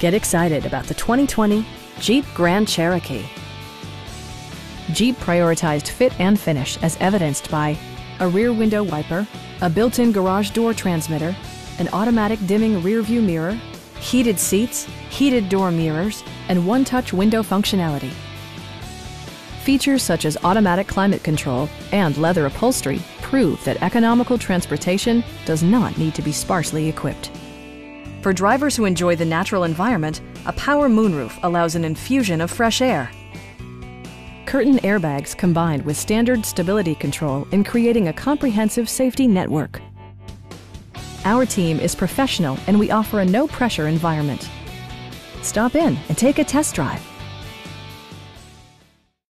Get excited about the 2020 Jeep Grand Cherokee. Jeep prioritized fit and finish as evidenced by a rear window wiper, a built-in garage door transmitter, an automatic dimming rear view mirror, heated seats, heated door mirrors, and one-touch window functionality. Features such as automatic climate control and leather upholstery prove that economical transportation does not need to be sparsely equipped. For drivers who enjoy the natural environment, a power moonroof allows an infusion of fresh air. Curtain airbags combined with standard stability control in creating a comprehensive safety network. Our team is professional and we offer a no-pressure environment. Stop in and take a test drive.